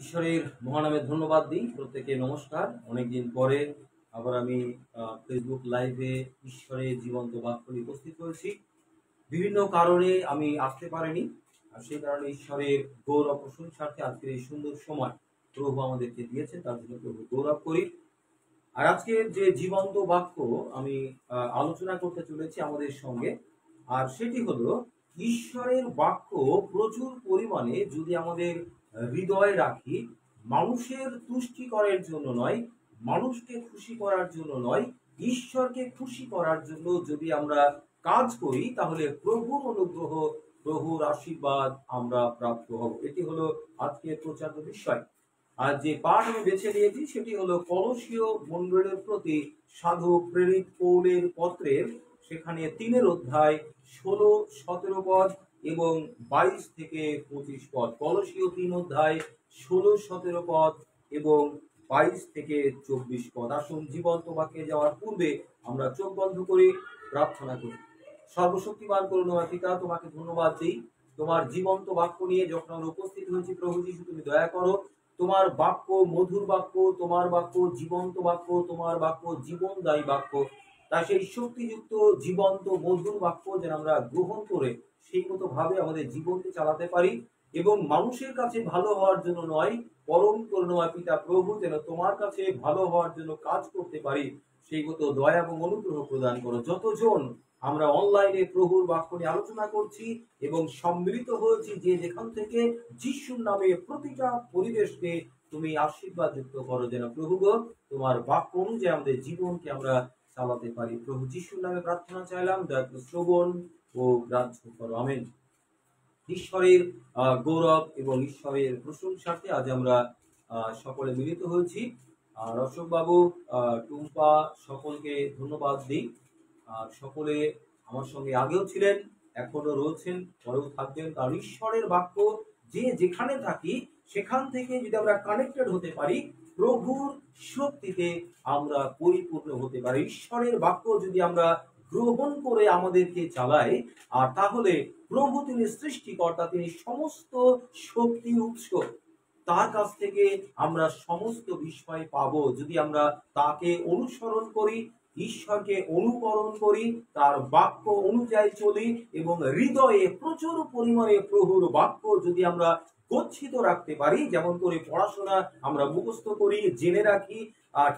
ঈশ্বরের মহানামে ধন্যবাদ দিই প্রত্যেকে নমস্কার। অনেকদিন পরে আবার আমি ফেসবুক লাইভে ঈশ্বরের জীবন্ত বাক্য নিয়ে উপস্থিত হয়েছি। বিভিন্ন কারণে আমি আসতে পারিনি, আর সেই কারণে ঈশ্বরের গৌরব প্রশংসার্থে আজকের এই সুন্দর সময় প্রভু আমাদেরকে দিয়েছে তার জন্য প্রভু গৌরব করি। আর আজকের যে জীবন্ত বাক্য আমি আলোচনা করতে চলেছি আমাদের সঙ্গে, আর সেটি হলো, ঈশ্বরের বাক্য প্রচুর পরিমাণে যদি আমাদের হৃদয়ে রাখি। মানুষের তুষ্টিকরের জন্য নয়, মানুষকে খুশি করার জন্য নয়, ঈশ্বরকে খুশি করার জন্য যদি আমরা কাজ করি, তাহলে প্রভুর অনুগ্রহ, প্রভুর আশীর্বাদ আমরা প্রাপ্ত হব। এটি হলো আজকের প্রচার বিষয়। আর যে পাঠ আমি বেছে নিয়েছি, সেটি হলো কলসীয় মন্ডলের প্রতি সাধু প্রেরিত পৌলের পত্রের, সেখানে তিনের অধ্যায়, ষোলো, সতেরো পদ এবং বাইশ থেকে পঁচিশ পদ। কলসীয় তিন অধ্যায় ষোলো, সতেরো পদ এবং বাইশ থেকে চব্বিশ পদ। আসুন জীবন্ত বাক্যে যাওয়ার পূর্বে আমরা চোখ বন্ধ করে প্রার্থনা করি। সর্বশক্তিমান করুণা পিতা, তোমাকে ধন্যবাদ দিই। তোমার জীবন্ত বাক্য নিয়ে যখন আমরা উপস্থিত হয়েছি, প্রভু যিশু, তুমি দয়া করো। তোমার বাক্য মধুর বাক্য, তোমার বাক্য জীবন্ত বাক্য, তোমার বাক্য জীবনদায়ী বাক্য। তাই সেই শক্তিযুক্ত জীবন্ত মধুর বাক্য যেন আমরা গ্রহণ করে সেই মতো ভাবে আমাদের জীবনকে চালাতে পারি এবং মানুষের কাছে ভালো হওয়ার জন্য নয়, পরম করুণাময় পিতা প্রভু যেন তোমার কাছে ভালো হওয়ার জন্য কাজ করতে পারি, সেই মতো দয়া এবং অনুগ্রহ প্রদান করো। যতজন আমরা অনলাইনে প্রভুর বাক্য নিয়ে আলোচনা করছি এবং সম্মিলিত হয়েছি যে যেখান থেকে যিশুর নামে প্রতিটা পরিবেশকে তুমি আশীর্বাদ যুক্ত করো যেন প্রভু গো, তোমার বাক্য অনুযায়ী আমাদের জীবনকে আমরা চালাতে পারি। প্রভু যিশুর নামে প্রার্থনা চাইলাম, দয়া শ্রবণ ও গ্রাহ্য করো। আমেন। ঈশ্বরের গৌরব এবং ঈশ্বরের প্রশংসার্থে আজ আমরা সকলে মিলিত হয়েছি। আর অশোক বাবু টুম্পা, সকলকে ধন্যবাদ দিই। আর সকলে আমার সঙ্গে আগেও ছিলেন এখনও রয়েছেন, পরেও থাকবেন। কারণ ঈশ্বরের বাক্য, যে যেখানে থাকি, সেখান থেকে যদি আমরা কানেক্টেড হতে পারি প্রভুর শক্তিতে আমরা পরিপূর্ণ হতে পারি। ঈশ্বরের বাক্য যদি আমরা গ্রহণ করে আমাদেরকে চালাই, আর তাহলে প্রভু তিনি সৃষ্টিকর্তা, তিনি সমস্ত শক্তির উৎস। তার কাছ থেকে আমরা সমস্ত বিষয় পাবো। যদি আমরা তাকে অনুসরণ করি, ঈশ্বরকে অনুকরণ করি, তার বাক্য অনুযায়ী চলি এবং হৃদয়ে প্রচুর পরিমাণে প্রভুর বাক্য যদি আমরা গচ্ছিত রাখতে পারি। যেমন করে পড়াশোনা আমরা মুখস্থ করি, জেনে রাখি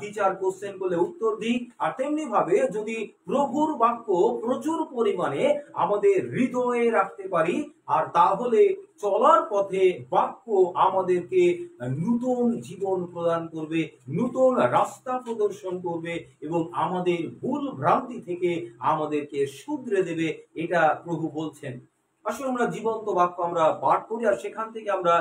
টিচার কোশ্চেন করলে উত্তর দিই। আর তেমনি ভাবে যদি প্রভুর বাক্য প্রচুর পরিমাণে আমাদের হৃদয়ে রাখতে পারি, আর তাহলে চলার পথে বাক্য আমাদেরকে নতুন জীবন প্রদান করবে, নতুন রাস্তা প্রদর্শন করবে এবং আমাদের ভুল ভ্রান্তি থেকে আমাদেরকে শুধরে দেবে, এটা প্রভু বলছেন। আসলে আমরা জীবন্ত বাক্য আমরা পাঠ করি আর সেখান থেকে আমরা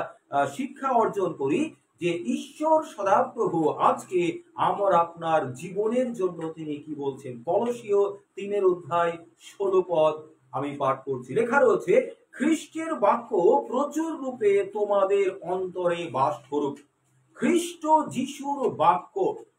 শিক্ষা অর্জন করি যে ঈশ্বর সদাপ্রভু আজকে আমার আপনার জীবনের জন্য তিনি কি বলছেন? কলসীয় তিনের অধ্যায় ষোলো পদ আমি পাঠ করছি। লেখা রয়েছে, খ্রিস্টের বাক্য প্রচুর রূপে তোমাদের অন্তরে বাস করুক। খ্রিস্ট যিশুর বাক্য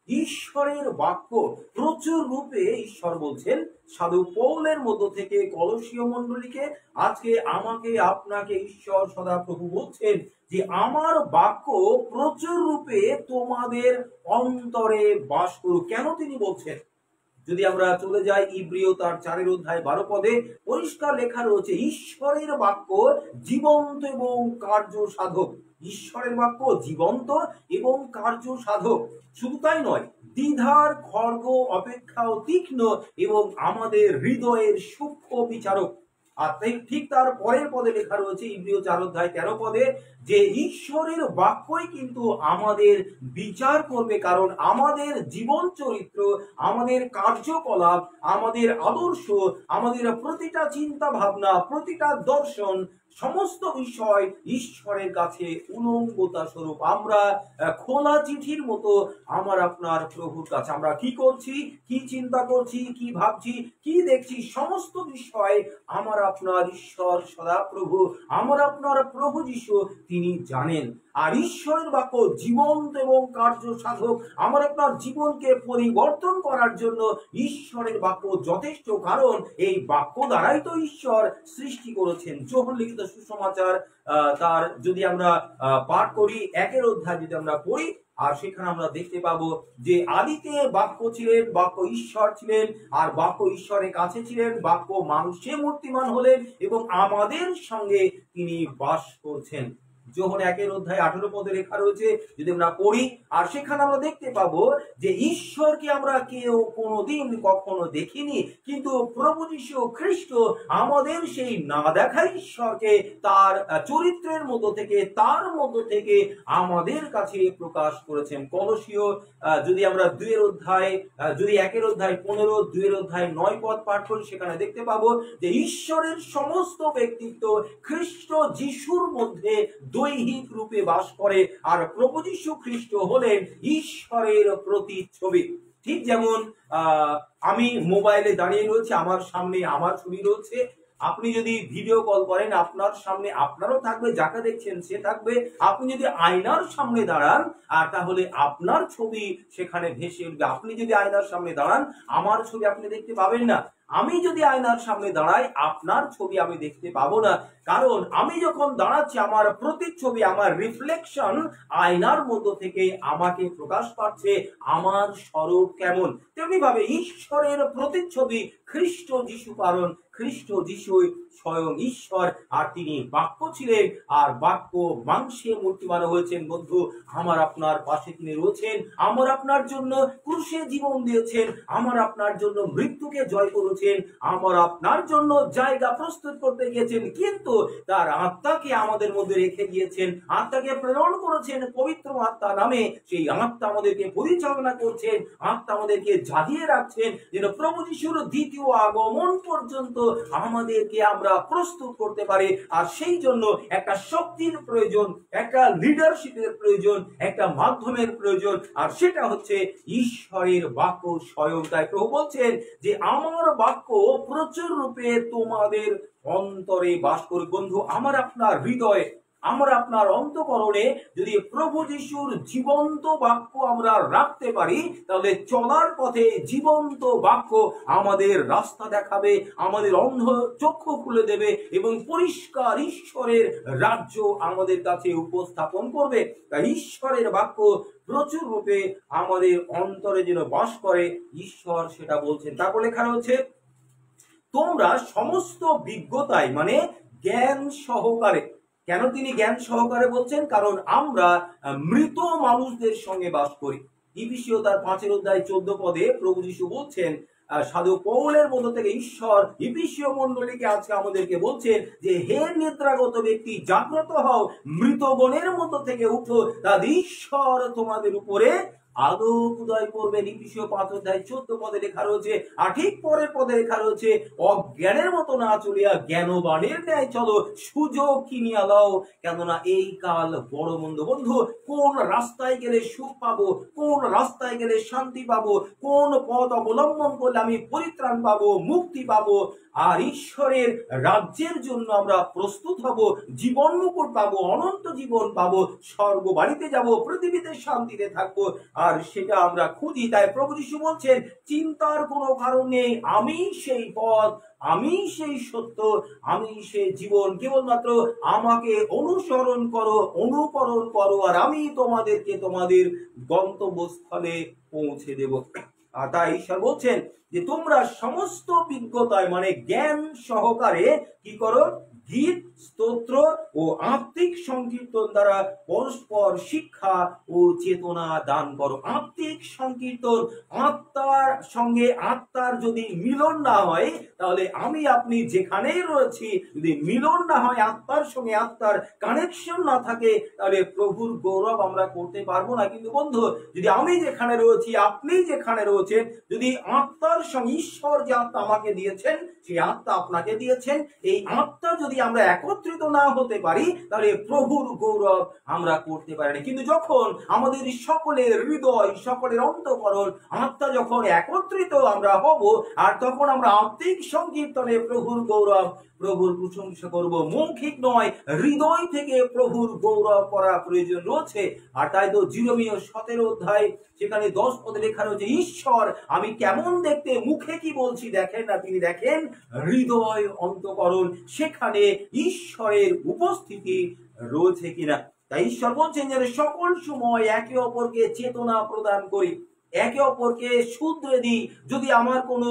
ঈশ্বরের বাক্য প্রচুর রূপে ঈশ্বর বলছেন। সাধু পৌলের মধ্য থেকে কলসীয় মণ্ডলীকে আজকে আমাকে আপনাকে ঈশ্বর সদা প্রভু বলছেন যে, আমার বাক্য প্রচুর রূপে তোমাদের অন্তরে বাস করুক। কেন তিনি বলছেন? যদি আমরা চলে যাই ইব্রিয় তার চারের অধ্যায় বারো পদে, পরিষ্কার লেখা রয়েছে, ঈশ্বরের বাক্য জীবন্ত এবং কার্য সাধক ঈশ্বরের বাক্য জীবন্ত এবং কার্য সাধক। শুধু তাই নয়, দ্বিধার খড়গ অপেক্ষাও তীক্ষ্ণ এবং আমাদের হৃদয়ের সূক্ষ্ম বিচারক। আর ঠিক তার পরের পদে লেখা রয়েছে চার অধ্যায় তেরো পদে যে ঈশ্বরের বাক্যই কিন্তু আমাদের বিচার করবে কারণ আমাদের জীবন চরিত্র, আমাদের কার্যকলাপ, আমাদের আদর্শ, আমাদের প্রতিটা চিন্তা ভাবনা, প্রতিটা দর্শন সমস্ত বিষয় ঈশ্বরের কাছে উলঙ্গতা স্বরূপ আমরা খোলা চিঠির মতো আমার আপনার প্রভুর কাছে। আমরা কি করছি? কি চিন্তা করছি? কি ভাবছি? কি দেখছি? সমস্ত বিষয় আমার আপনার ঈশ্বর সদা প্রভু আমার আপনার প্রভু যিশু তিনি জানেন। আর ঈশ্বরের বাক্য জীবন্ত এবং কার্য সাধক, আমার আপনার জীবনকে পরিবর্তন করার জন্য ঈশ্বরের বাক্য যথেষ্ট। কারণ এই বাক্য দ্বারাই তো ঈশ্বর সৃষ্টি করেছেন। যোহন লিখিত সুসমাচার তার যদি আমরা পাঠ করি, একের অধ্যায় যদি আমরা পড়ি, আর সেখানে আমরা দেখতে পাবো যে আদিতে বাক্য ছিলেন, বাক্য ঈশ্বর ছিলেন, আর বাক্য ঈশ্বরের কাছে ছিলেন, বাক্য মানুষে মূর্তিমান হলেন এবং আমাদের সঙ্গে তিনি বাস করছেন। যোহন একের অধ্যায় আঠেরো পদে লেখা রয়েছে, যদি আমরা পড়ি, আর সেখানে আমরা দেখতে পাবো যে ঈশ্বরকে আমরা কেউ কোনোদিন কখনো দেখিনি, কিন্তু প্রভু যীশু খ্রিস্ট আমাদের সেই না দেখা ঈশ্বরকে তার চরিত্রের মতো থেকে, তার মতো থেকে আমাদের কাছে প্রকাশ করেছেন। কলসীয় যদি আমরা দুইয়ের অধ্যায় যদি একের অধ্যায় পনেরো, দুইয়ের অধ্যায় নয় পদ পাঠ করি, সেখানে দেখতে পাবো যে ঈশ্বরের সমস্ত ব্যক্তিত্ব খ্রিস্ট যিশুর মধ্যে দৈহিক রূপে বাস করে আর প্রভু যীশু খ্রিস্ট হলেন ঈশ্বরের প্রতিচ্ছবি। ঠিক যেমন আমি মোবাইলে দাঁড়িয়ে রয়েছে, আমার সামনে আমার ছবি রয়েছে আপনি যদি ভিডিও কল করেন, আপনার সামনে আপনারও থাকবে, যাকে দেখছেন সে থাকবে। আপনি যদি আয়নার সামনে দাঁড়ান, আর তাহলে আপনার ছবি সেখানে ভেসে উঠবে। আপনি যদি আয়নার সামনে দাঁড়ান, আমার ছবি আপনি দেখতে পাবেন না। আমি যদি আয়নার সামনে দাঁড়াই, আপনার ছবি আমি দেখতে পাবো না। কারণ আমি যখন দাঁড়াচ্ছি, আমার প্রতিচ্ছবি, আমার রিফ্লেকশন আয়নার মধ্য থেকে আমাকে প্রকাশ পাচ্ছে, আমার স্বরূপ কেমন? তেমনি ভাবে ঈশ্বরের প্রতিচ্ছবি খ্রিস্ট যিশু কারণ খ্রিস্ট যিশুই স্বয়ং ঈশ্বর, আর তিনি বাক্য ছিলেন, আর বাক্য মাংসে মূর্তিমান হয়েছেন। বন্ধু, আমার আপনার পাশে তিনি রয়েছেন, আমার আপনার জন্য ক্রুশে জীবন দিয়েছেন, আমার আপনার জন্য মৃত্যুকে জয় করেছেন, আমার আপনার জন্য জায়গা প্রস্তুত করতে গিয়েছেন, কিন্তু তার আত্মাকে আমাদের মধ্যে রেখে দিয়েছেন আত্মাকে প্রেরণ করেছেন, পবিত্র আত্মা নামে সেই আত্মা আমাদেরকে পরিচালনা করছেন, আত্মা আমাদেরকে জাগিয়ে রাখছেন, যেন প্রভু যিশুর দ্বিতীয় আগমন পর্যন্ত আমাদেরকে আমরা প্রস্তুত করতে পারি। আর সেই জন্য একটা শক্তির প্রয়োজন, একটা লিডারশিপের প্রয়োজন, একটা মাধ্যমের প্রয়োজন। আর সেটা হচ্ছে ঈশ্বরের বাক্য স্বয়ং। তাই প্রভু বলছেন যে, আমার বাক্য প্রচুর রূপে তোমাদের অন্তরে বাস করে বন্ধু, আমার আপনার হৃদয়ে আমরা আপনার অন্তকরণে যদি প্রভু যিশুর জীবন্ত বাক্য আমরা রাখতে পারি, তাহলে চলার পথে জীবন্ত বাক্য আমাদের রাস্তা দেখাবে, আমাদের অন্ধ চক্ষু খুলে দেবে এবং পরিষ্কার ঈশ্বরের রাজ্য আমাদের কাছে উপস্থাপন করবে। তাই ঈশ্বরের বাক্য প্রচুর রূপে আমাদের অন্তরে যেন বাস করে, ঈশ্বর সেটা বলছেন। তারপর লেখা রয়েছে, তোমরা সমস্ত বিজ্ঞতায় মানে জ্ঞান সহকারে কেন তিনি জ্ঞান সহকারে বলছেন? কারণ আমরা মৃত মানুষদের সঙ্গে বাস করি। ইবিসিও তার পাঁচের অধ্যায় চোদ্দ পদে প্রভু যিশু বলছেন সাধু পৌলের মধ্য থেকে ঈশ্বর ইবিসীয় মন্ডলীকে আজকে আমাদেরকে বলছেন যে, হে নিদ্রাগত ব্যক্তি, জাগ্রত হও মৃতগণের মধ্য থেকে উঠো তাদের ঈশ্বর তোমাদের উপরে আদৌ উদয় করবে নিপিসীয় পাঁচ অধ্যায় চোদ্দ পদে লেখা রয়েছে, আর ঠিক পরের পদে লেখা রয়েছে, অজ্ঞানের মতো না চলিয়া জ্ঞানবানের ন্যায় চলো, সুযোগ কিনিয়া লও কেননা এই কাল বড় মন্দ বন্ধু, কোন রাস্তায় গেলে সুখ পাবো, কোন রাস্তায় গেলে শান্তি পাবো, কোন পথ অবলম্বন করলে আমি পরিত্রাণ পাবো, মুক্তি পাবো, আর ঈশ্বরের রাজ্যের জন্য আমরা প্রস্তুত হব, জীবন মুকুট পাবো, অনন্ত জীবন পাবো, স্বর্গ বাড়িতে যাব, পৃথিবীতে শান্তিতে থাকব আর সেটা আমরা খুঁজি, তাই প্রভু যিশু বলছেন, চিন্তার কোনো কারণ নেই, আমি সেই পথ, আমি সেই সত্য, আমি সেই জীবন। কেবলমাত্র আমাকে অনুসরণ করো, অনুকরণ করো, আর আমি তোমাদেরকে তোমাদের গন্তব্যস্থলে পৌঁছে দেব। আর তাই ঈশ্বর বলছেন যে, তোমরা সমস্ত বিজ্ঞতায় মানে জ্ঞান সহকারে কি করো? গীত, স্তোত্র ও আত্মিক সংকীর্তন দ্বারা পরস্পর শিক্ষা ও চেতনা দান করো। আত্মিক সংকীর্তন, আত্মার সঙ্গে আত্মার যদি মিলন না হয়, তাহলে আমি আপনি যেখানেই রয়েছি, যদি মিলন না হয়, আত্মার সঙ্গে আত্মার কানেকশন না থাকে, তাহলে প্রভুর গৌরব আমরা করতে পারব না। কিন্তু বন্ধু, যদি আমি যেখানে রয়েছি, আপনি যেখানে রয়েছেন, যদি আত্মার সঙ্গে ঈশ্বর যে আত্মা আমাকে দিয়েছেন, সেই আত্মা আপনাকে দিয়েছেন, এই আত্মা যদি আমরা একত্রিত না হতে পারি, তাহলে প্রভুর গৌরব আমরা করতে পারি না। কিন্তু যখন আমাদের সকলের হৃদয়, সকলের অন্তকরণ, আত্মা যখন একত্রিত আমরা হব, আর তখন আমরা আত্মিক সংকীর্তনে প্রভুর গৌরব প্রভুর প্রশংসা করব। মৌখিক নয়, হৃদয় থেকে প্রভুর গৌরব করা প্রয়োজন রয়েছে। আর তাই তো জিরোমীয় সতেরো অধ্যায়, সেখানে দশ পদে লেখা রয়েছে, ঈশ্বর, আমি কেমন দেখতে, মুখে কি বলছি, দেখেন না, তিনি দেখেন, হৃদয় অন্তকরণ, সেখানে ঈশ্বরের উপস্থিতি রয়েছে কিনা? তাই ঈশ্বর বলছেন যেন সকল সময় একে অপরকে চেতনা প্রদান করি। একে অপরকে শুধরে দিই। যদি আমার কোনো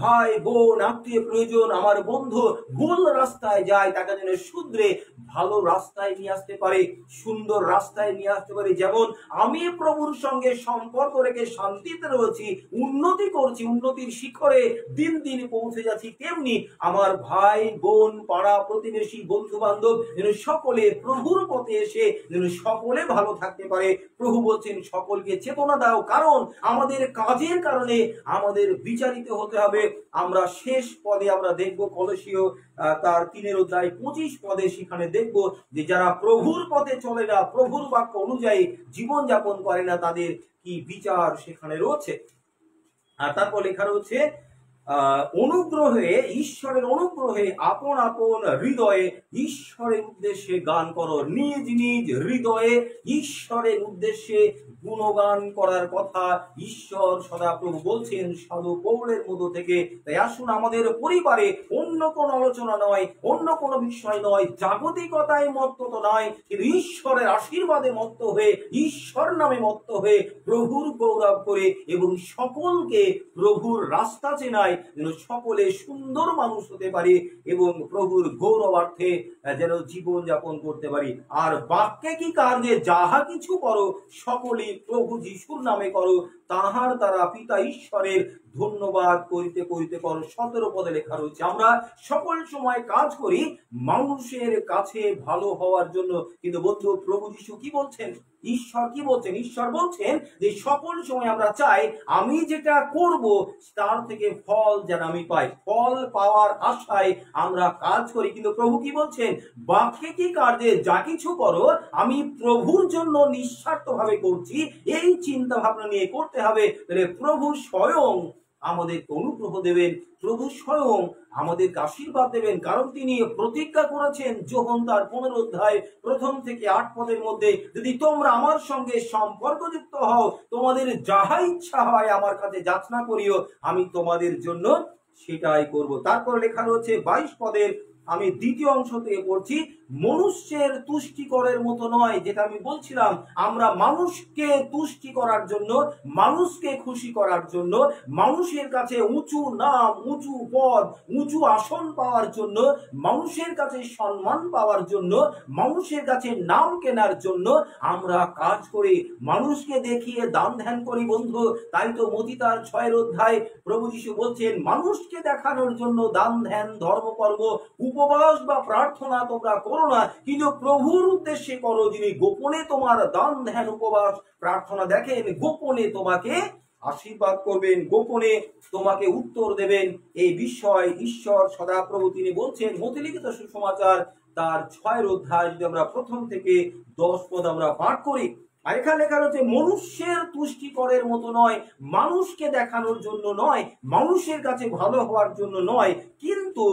ভাই, বোন, আত্মীয়, প্রয়োজন আমার বন্ধু ভুল রাস্তায় যায়, তাকে যেন শুধরে ভালো রাস্তায় নিয়ে আসতে পারে, সুন্দর রাস্তায় নিয়ে আসতে পারে। যেমন আমি প্রভুর সঙ্গে সম্পর্ক রেখে শান্তিতে রয়েছি, উন্নতি করছি, উন্নতির শিখরে দিন দিন পৌঁছে যাচ্ছি, তেমনি আমার ভাই, বোন, পাড়া প্রতিবেশী বন্ধু বান্ধব যেন সকলে প্রভুর পথে এসে যেন সকলে ভালো থাকতে পারে। প্রভু বলছেন, সকলকে চেতনা দাও। কারণ আমাদের কাজের কারণে আমাদের বিচারিত হতে হবে। আমরা শেষ পদে আমরা দেখব কলসীয় তার তিনের অধ্যায় পঁচিশ পদে সেখানে দেখব যে যারা প্রভুর পথে চলে না, প্রভুর বাক্য অনুযায়ী জীবনযাপন করে না, তাদের কি বিচার সেখানে রয়েছে? আর তারপর লেখা রয়েছে অনুগ্রহে, ঈশ্বরের অনুগ্রহে আপন আপন হৃদয়ে ঈশ্বরের উদ্দেশ্যে গান করো। নিজ নিজ হৃদয়ে ঈশ্বরের উদ্দেশ্যে গুণগান করার কথা ঈশ্বর সদাপ্রভু বলছেন, সাধু পৌলের মধ্য থেকে। তাই আসুন আমাদের পরিবারে অন্য কোনো আলোচনা নয়, অন্য কোনো বিষয় নয়, জাগতিকতায় মত্ত তো নয়, কিন্তু ঈশ্বরের আশীর্বাদে মত্ত হয়ে, ঈশ্বর নামে মত্ত হয়ে প্রভুর গৌরব করে এবং সকলকে প্রভুর রাস্তা চেনায় যেন সকলে সুন্দর মানুষ হতে পারে এবং প্রভুর গৌরবার্থে যেন জীবন যাপন করতে পারি। আর বাক্যে কি কার্যে যাহা কিছু করো, সকলেই প্রভু যিশুর নামে করো। তাহার দ্বারা পিতা ঈশ্বরের ধন্যবাদ করিতে করিতে কর, সতেরো পদে লেখা রয়েছে, আমরা সকল সময় কাজ করি মানুষের কাছে ভালো হওয়ার জন্য। কিন্তু বন্ধু, প্রভু যিশু কি বলছেন? ঈশ্বর কি বলছেন? ঈশ্বর বলছেন যে সকল সময় আমরা চাই আমি যেটা করব, তার থেকে ফল যেন আমি পাই। ফল পাওয়ার আশায় আমরা কাজ করি। কিন্তু প্রভু কি বলছেন? বাক্যে কি কার্যে যা কিছু করো, আমি প্রভুর জন্য নিঃস্বার্থ ভাবে করছি, এই চিন্তা ভাবনা নিয়ে করতে হবে, তাহলে প্রভু স্বয়ং আমাদেরকে অনুগ্রহ দেবেন, প্রভু স্বয়ং আমাদেরকে আশীর্বাদ দেবেন। কারণ তিনি প্রতিজ্ঞা করেছেন যোহন তার পনেরো অধ্যায় প্রথম থেকে আট পদের মধ্যে, যদি তোমরা আমার সঙ্গে সম্পর্কযুক্ত হও, তোমাদের যাহা ইচ্ছা হয় আমার কাছে যাচনা করিও, আমি তোমাদের জন্য সেটাই করব। তারপর লেখা রয়েছে বাইশ পদের, আমি দ্বিতীয় অংশ থেকে পড়ছি মনুষ্যের তুষ্টিকরের মতো নয়, যেটা আমি বলছিলাম, আমরা মানুষকে তুষ্টি করার জন্য, মানুষকে খুশি করার জন্য, মানুষের কাছে উঁচু নাম, উঁচু পদ, উঁচু আসন পাওয়ার জন্য, মানুষের কাছে সম্মান পাওয়ার জন্য, মানুষের কাছে নাম কেনার জন্য আমরা কাজ করি। মানুষকে দেখিয়ে দান ধ্যান করি, বন্ধু। তাই তো মতিতার ছয়ের অধ্যায়, প্রভু যিশু বলছেন, মানুষকে দেখানোর জন্য দান, ধ্যান ধর্মকর্ম উপবাস বা প্রার্থনা তোমরা করো না। কিন্তু প্রভুর উদ্দেশ্যে করো, যিনি গোপনে তোমার দান ধ্যান উপবাস প্রার্থনা দেখেন, গোপনে তোমাকে আশীর্বাদ করবেন, গোপনে তোমাকে উত্তর দেবেন। এই বিষয় ঈশ্বর সদাপ্রভু তিনি বলছেন মতিলিখিত সুসমাচার তার ছয়ের অধ্যায় যদি আমরা প্রথম থেকে দশ পদ আমরা পাঠ করি, আর এখানে লেখা রয়েছে, মনুষ্যের তুষ্টিকরের মতো নয়, মানুষকে দেখানোর জন্য নয়, মানুষের কাছে ভালো হওয়ার জন্য নয়, কিন্তু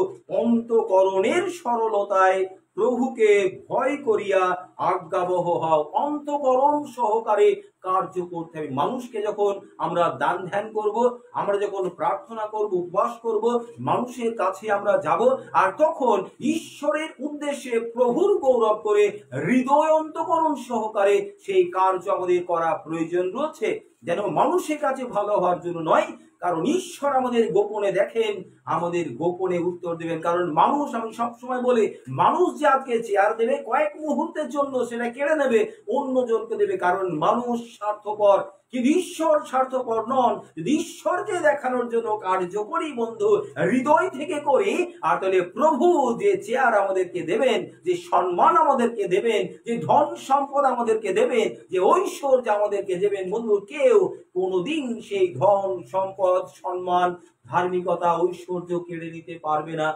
অন্তকরণের সরলতায় প্রভুকে ভয় করিয়া আজ্ঞাবহ হও। অন্তকরণ সহকারে কার্য করতে হবে। মানুষকে যখন আমরা দান ধ্যান করব, আমরা যখন প্রার্থনা করব, উপবাস করব, মানুষের কাছে আমরা যাব, আর তখন ঈশ্বরের উদ্দেশ্যে প্রভুর গৌরব করে হৃদয় অন্তকরণ সহকারে সেই কার্য আমাদের করা প্রয়োজন রয়েছে। যেন মানুষের কাছে ভালো হওয়ার জন্য নয় কারণ ঈশ্বর আমাদের গোপনে দেখেন, আমাদের গোপনে উত্তর দেবেন। কারণ মানুষ, আমি সবসময় বলে, মানুষ যে আজকে চেয়ার দেবে, কয়েক মুহূর্তের জন্য সেটা কেড়ে নেবে অন্য অন্যজনকে দেবে। কারণ মানুষ স্বার্থপর। কিন্তু ঈশ্বর স্বার্থপর নন, যদি ঈশ্বরকে দেখানোর জন্য কার্য করি বন্ধু, হৃদয় থেকে করি, আর তাহলে প্রভু যে চেয়ার আমাদেরকে দেবেন, যে সম্মান আমাদেরকে দেবেন, যে ধন সম্পদ আমাদেরকে দেবেন, যে ঐশ্বর্য আমাদেরকে দেবেন বন্ধু, কেউ কোনোদিন সেই ধন সম্পদ, সম্মান, ধার্মিকতা, ঐশ্বর্য কেড়ে নিতে পারবে না।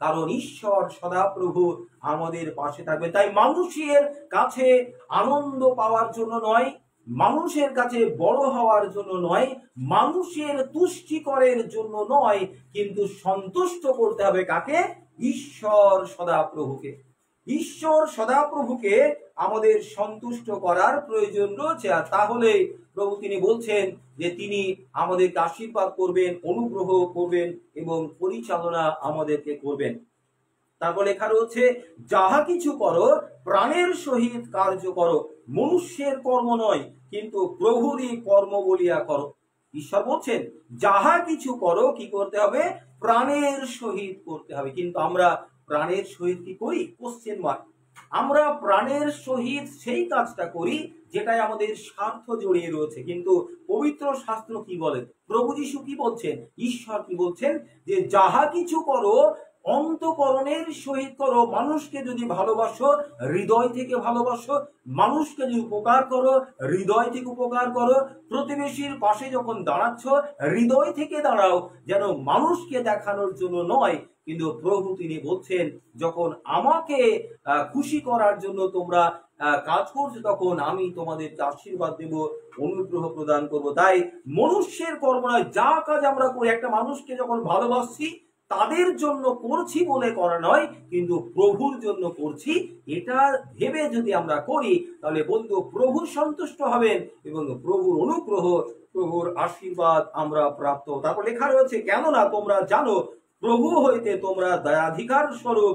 কারণ ঈশ্বর সদাপ্রভু আমাদের পাশে থাকবে। তাই মানুষের কাছে আনন্দ পাওয়ার জন্য নয় মানুষের কাছে বড় হওয়ার জন্য নয়, মানুষের তুষ্টিকরের জন্য নয়, কিন্তু সন্তুষ্ট করতে হবে কাকে? ঈশ্বর সদাপ্রভুকে। ঈশ্বর সদাপ্রভুকে আমাদের সন্তুষ্ট করার প্রয়োজন রয়েছে। আর তাহলে প্রভু তিনি বলছেন যে তিনি আমাদেরকে আশীর্বাদ করবেন, অনুগ্রহ করবেন এবং পরিচালনা আমাদেরকে করবেন। তারপর লেখা রয়েছে, যাহা কিছু করো, প্রাণের সহিত কার্য করো। মনুষ্যের কর্ম নয় কিন্তু প্রভুরই কর্ম বলিয়া করো। ঈশ্বর বলছেন, যাহা কিছু করো, কি করতে হবে? প্রাণের সহিত করতে হবে। কিন্তু আমরা প্রাণের সহিত কি করি? কোশ্চেন মার্ক আমরা প্রাণের সহিত সেই কাজটা করি যেটাই আমাদের স্বার্থ জড়িয়ে রয়েছে। কিন্তু পবিত্র শাস্ত্র কি বলে? প্রভু যিশু কি বলছেন? ঈশ্বর কি বলছেন? যে যাহা কিছু করো অন্তকরণের সহিত করো, মানুষকে যদি ভালোবাসো, হৃদয় থেকে ভালোবাসো, মানুষকে যদি উপকার করো, হৃদয় থেকে উপকার করো, প্রতিবেশীর পাশে যখন দাঁড়াচ্ছ, হৃদয় থেকে দাঁড়াও, যেন মানুষকে দেখানোর জন্য নয়, কিন্তু প্রভু তিনি বলছেন, যখন আমাকে খুশি করার জন্য তোমরা কাজ করছ, তখন আমি তোমাদের আশীর্বাদ দেব, অনুগ্রহ প্রদান করব। তাই মনুষ্যের কর্ম নয় যা কাজ আমরা করি, একটা মানুষকে যখন ভালোবাসছি তাদের জন্য করছি বলে করা নয়, কিন্তু প্রভুর জন্য করছি। এটা ভেবে যদি আমরা করি, তাহলে বন্ধু প্রভু সন্তুষ্ট হবেন এবং প্রভুর অনুগ্রহ, প্রভুর আশীর্বাদ আমরা প্রাপ্ত তারপর লেখা রয়েছে, কেননা তোমরা জানো, প্রভু হইতে তোমরা দয়াধিকার স্বরূপ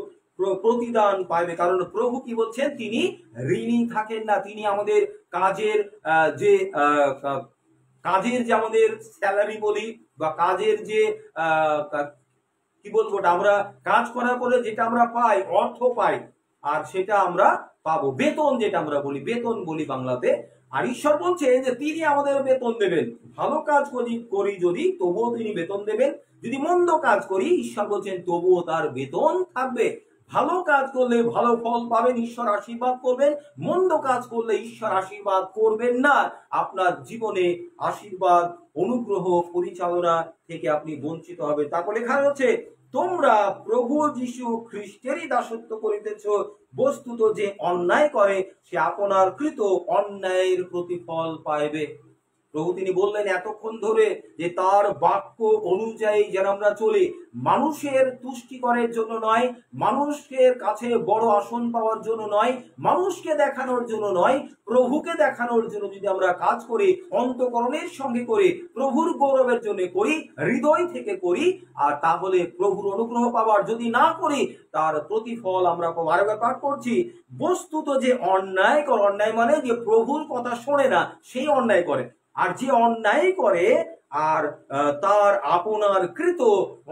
প্রতিদান পাইবে। কারণ প্রভু কি বলছেন? তিনি ঋণী থাকেন না। তিনি আমাদের কাজের যে কাজের যে আমাদের স্যালারি বলি বা কাজের যে কা- বলব ওটা? আমরা কাজ করার পরে যেটা আমরা পাই, অর্থ পাই, আর সেটা আমরা পাবো। বেতন যেটা আমরা বলি, বেতন বলি বাংলাতে। আর ঈশ্বর বলছে যে তিনি আমাদের বেতন দেবেন। ভালো কাজ করি করি যদি, তবুও তিনি বেতন দেবেন। যদি মন্দ কাজ করি, ঈশ্বর বলছেন, তবুও তার বেতন থাকবে। ভালো কাজ করলে ভালো ফল পাবেন, ঈশ্বর আশীর্বাদ করবেন। মন্দ কাজ করলে ঈশ্বর আশীর্বাদ করবেন না। আপনার জীবনে আশীর্বাদ অনুগ্রহ পরিচালনা থেকে আপনি বঞ্চিত হবে তারপর লেখা রয়েছে, তোমরা প্রভু যিশু খ্রিস্টেরই দাসত্ব করিতেছ। বস্তুত যে অন্যায় করে, সে আপনার কৃত অন্যায়ের প্রতিফল পাইবে। প্রভু তিনি বললেন, এতক্ষণ ধরে যে তার বাক্য অনুযায়ী যেন আমরা চলি, মানুষের তুষ্টিকরের জন্য নয়, মানুষের কাছে বড় আসন পাওয়ার জন্য নয়, মানুষকে দেখানোর জন্য নয়, প্রভুকে দেখানোর জন্য যদি আমরা কাজ করি, অন্তকরণের সঙ্গে করি, প্রভুর গৌরবের জন্য করি, হৃদয় থেকে করি, আর তাহলে প্রভুর অনুগ্রহ পাওয়ার যদি না করি, তার প্রতিফল আমরা আরও পাঠ করছি। বস্তুত যে অন্যায় কর, অন্যায় মানে যে প্রভুর কথা শোনে না, সেই অন্যায় করে। আর যে অন্যায় করে, আর তার আপনার কৃত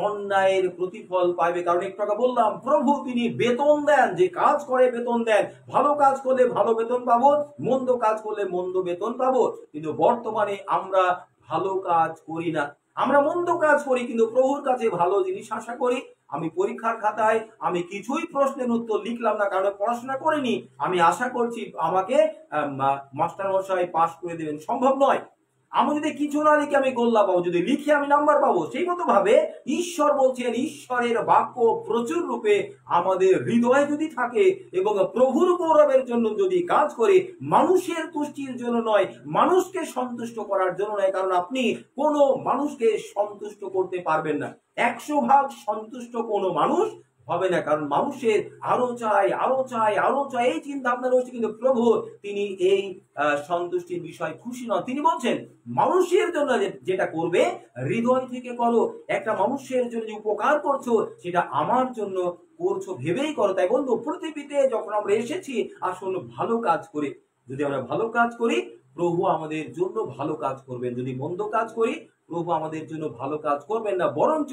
অন্যায়ের প্রতিফল পাইবে। কারণ একটু আগে বললাম, প্রভু তিনি বেতন দেন, যে কাজ করে বেতন দেন। ভালো কাজ করলে ভালো বেতন পাবো, মন্দ কাজ করলে মন্দ বেতন পাবো। কিন্তু বর্তমানে আমরা ভালো কাজ করি না। আমরা মন্দ কাজ করি, কিন্তু প্রভুর কাছে ভালো জিনিস আশা করি। আমি পরীক্ষার খাতায়, আমি কিছুই প্রশ্নের উত্তর লিখলাম না, কারণ পড়াশোনা করিনি। আমি আশা করছি আমাকে মাস্টার মশাই পাশ করে দেবেন। সম্ভব নয়। আমি যদি কিছু না লিখে আমি গোল্লা পাবো, যদি লিখে আমি নাম্বার পাবো, সেই মতো ভাবে ঈশ্বর বলছেন, ঈশ্বরের বাক্য প্রচুর রূপে আমাদের হৃদয়ে যদি থাকে এবং প্রভুর গৌরবের জন্য যদি কাজ করে, মানুষের তুষ্টির জন্য নয়, মানুষকে সন্তুষ্ট করার জন্য নয়, কারণ আপনি কোনো মানুষকে সন্তুষ্ট করতে পারবেন না। একশো ভাগ সন্তুষ্ট কোনো মানুষ হবে না, কারণ মানুষের আরও চাই আরও চাই আরও চাই, এই চিন্তা ভাবনা রয়েছে। কিন্তু প্রভু, তিনি এই সন্তুষ্টির বিষয় খুশি নন। তিনি বলছেন, মানুষের জন্য যেটা করবে, হৃদয় থেকে করো। একটা মানুষের জন্য যে উপকার করছ, সেটা আমার জন্য করছ ভেবেই করো। তাই বন্ধু, পৃথিবীতে যখন আমরা এসেছি আসলে ভালো কাজ করে। যদি আমরা ভালো কাজ করি, প্রভু আমাদের জন্য ভালো কাজ করবেন। যদি মন্দ কাজ করি প্রভু আমাদের জন্য ভালো কাজ করবেন না, বরঞ্চ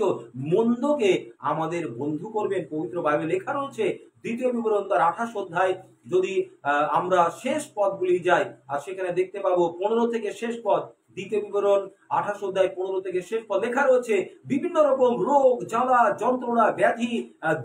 মন্দকে আমাদের বন্ধু করবেন। পবিত্র বাইবেল লেখা রয়েছে, দ্বিতীয় বিবরণ তার আঠাশ অধ্যায়, যদি আমরা শেষ পদগুলি যাই, আর সেখানে দেখতে পাবো পনেরো থেকে শেষ পদ, দ্বিতীয় বিবরণ আঠাশ অধ্যায় পনেরো থেকে শেষ পদ লেখা রয়েছে, বিভিন্ন রকম রোগ, জ্বালা, যন্ত্রণা, ব্যাধি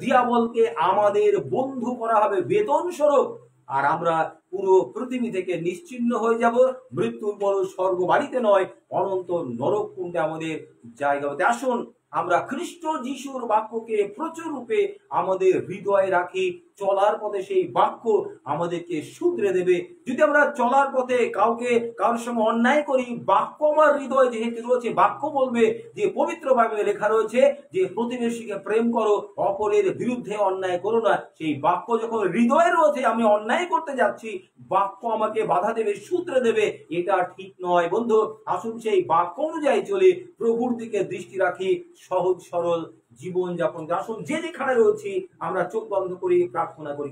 দিয়াবলকে আমাদের বন্ধু করা হবে, বেতন স্বরূপ। আর আমরা পুরো পৃথিবী থেকে নিশ্চিন্ন হয়ে যাব। মৃত্যুর বড় স্বর্গ বাড়িতে নয়, অনন্ত নরক কুণ্ডে আমাদের জায়গা হতে আসুন, আমরা খ্রিস্ট যিশুর বাক্যকে প্রচুর রূপে আমাদের হৃদয়ে রাখি। চলার পথে সেই বাক্য আমাদেরকে শুধরে দেবে। যদি আমরা চলার পথে কাউকে, কারোর সঙ্গে অন্যায় করি, বাক্য আমার হৃদয় যেহেতু রয়েছে, বাক্য বলবে, যে পবিত্র ভাবে লেখা রয়েছে যে, প্রতিবেশীকে প্রেম করো, অপরের বিরুদ্ধে অন্যায় করো না। সেই বাক্য যখন হৃদয়ে রয়েছে, আমি অন্যায় করতে যাচ্ছি, বাক্য আমাকে বাধা দেবে সূত্রে দেবে, এটা ঠিক নয়। বন্ধু, আসুন সেই বাক্য অনুযায়ী চলে, প্রভুর দিকে দৃষ্টি রাখি, সহজ সরল জীবন যাপন করি। আসুন যে যেখানে রয়েছি, আমরা চোখ বন্ধ করি, প্রার্থনা করি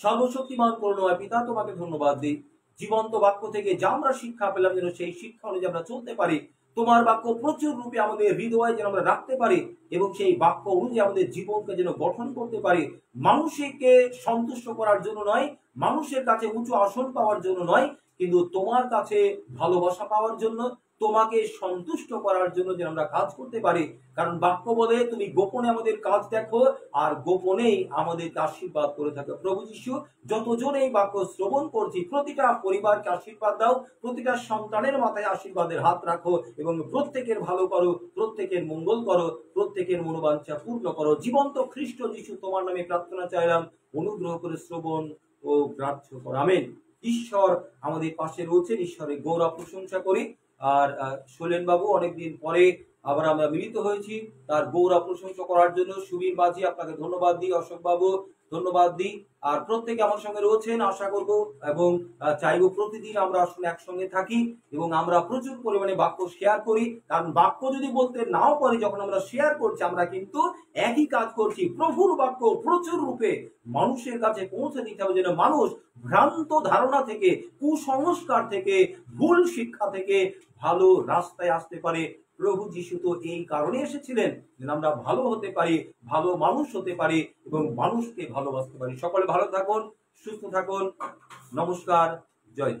সর্বশক্তিমান করুণায় পিতা, তোমাকে ধন্যবাদ দিই জীবন্ত বাক্য থেকে যা আমরা শিক্ষা পেলাম যেন সেই শিক্ষা অনুযায়ী আমরা চলতে পারি, তোমার বাক্য প্রচুর রূপে আমাদের হৃদয়ে যেন আমরা রাখতে পারি এবং সেই বাক্য অনুযায়ী আমাদের জীবনকে যেন গঠন করতে পারি মানুষকে সন্তুষ্ট করার জন্য নয়, মানুষের কাছে উঁচু আসন পাওয়ার জন্য নয়, কিন্তু তোমার কাছে ভালোবাসা পাওয়ার জন্য তোমাকে সন্তুষ্ট করার জন্য যেন আমরা কাজ করতে পারি। কারণ বাক্য বলে তুমি গোপনে আমাদের কাজ দেখো, আর গোপনেই আমাদেরকে আশীর্বাদ করে থাকো। প্রভু যিশু, যতজন এই বাক্য শ্রবণ করছি, প্রতিটা পরিবারকে আশীর্বাদ দাও, প্রতিটা সন্তানের মাথায় আশীর্বাদের হাত রাখো এবং প্রত্যেকের ভালো করো, প্রত্যেকের মঙ্গল করো, প্রত্যেকের মনোবাঞ্ছা পূর্ণ করো। জীবন্ত খ্রিস্ট যিশু, তোমার নামে প্রার্থনা চাইলাম, অনুগ্রহ করে শ্রবণ ও গ্রাহ্য করো। আমেন। ঈশ্বর আমাদের পাশে রয়েছেন, ঈশ্বরের গৌরব প্রশংসা করি। আর শৈলেন বাবু অনেকদিন পরে আবার আমরা মিলিত হয়েছি। তার গৌরব প্রশংসা করার জন্য সুবীর বাজি আপনাকে ধন্যবাদ দিই অশোক বাবু ধন্যবাদ দিই। আর প্রত্যেকে আমার সঙ্গে রয়েছেন আশা করব এবং চাইব প্রতিদিন আমরা আসলে একসঙ্গে থাকি এবং আমরা প্রচুর পরিমাণে বাক্য শেয়ার করি। কারণ বাক্য যদি বলতে নাও পারি, যখন আমরা শেয়ার করছি, আমরা কিন্তু একই কাজ করছি। প্রভুর বাক্য প্রচুর রূপে মানুষের কাছে পৌঁছে দিতে হবে যেন মানুষ ভ্রান্ত ধারণা থেকে, কুসংস্কার থেকে, ভুল শিক্ষা থেকে ভালো রাস্তায় আসতে পারে। প্রভু যিশু তো এই কারণে এসেছিলেন যেন আমরা ভালো হতে পারি, ভালো মানুষ হতে পারি এবং মানুষকে ভালোবাসতে পারি। সকলে ভালো থাকুন, সুস্থ থাকুন। নমস্কার, জয়